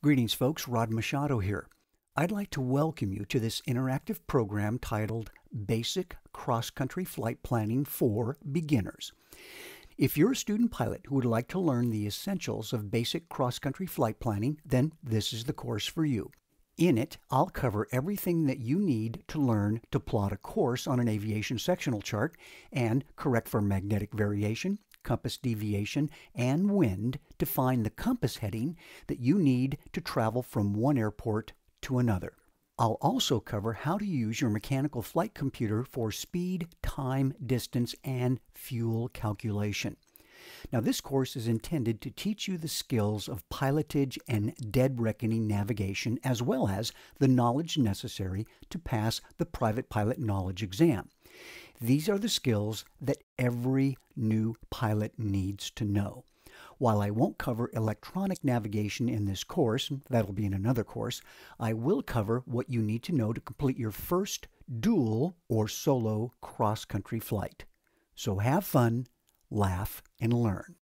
Greetings, folks. Rod Machado here. I'd like to welcome you to this interactive program titled Basic Cross Country Flight Planning for Beginners. If you're a student pilot who would like to learn the essentials of basic cross country flight planning, then this is the course for you. In it, I'll cover everything that you need to learn to plot a course on an aviation sectional chart and correct for magnetic variation, compass deviation, and wind to find the compass heading that you need to travel from one airport to another. I'll also cover how to use your mechanical flight computer for speed, time, distance, and fuel calculation. Now, this course is intended to teach you the skills of pilotage and dead reckoning navigation, as well as the knowledge necessary to pass the private pilot knowledge exam. These are the skills that every new pilot needs to know. While I won't cover electronic navigation in this course, that'll be in another course, I will cover what you need to know to complete your first dual or solo cross country flight. So have fun, laugh, and learn.